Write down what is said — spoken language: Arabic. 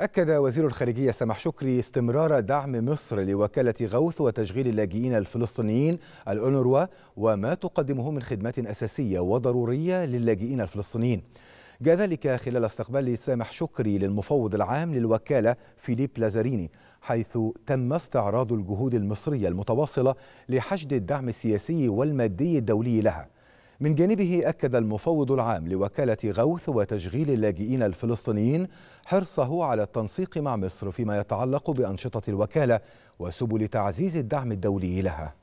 أكد وزير الخارجية سامح شكري استمرار دعم مصر لوكالة غوث وتشغيل اللاجئين الفلسطينيين الأونروا وما تقدمه من خدمات أساسية وضرورية للاجئين الفلسطينيين. جاء ذلك خلال استقبال سامح شكري للمفوض العام للوكالة فيليب لازاريني حيث تم استعراض الجهود المصرية المتواصلة لحشد الدعم السياسي والمادي الدولي لها. من جانبه أكد المفوض العام لوكالة غوث وتشغيل اللاجئين الفلسطينيين حرصه على التنسيق مع مصر فيما يتعلق بأنشطة الوكالة وسبل تعزيز الدعم الدولي لها.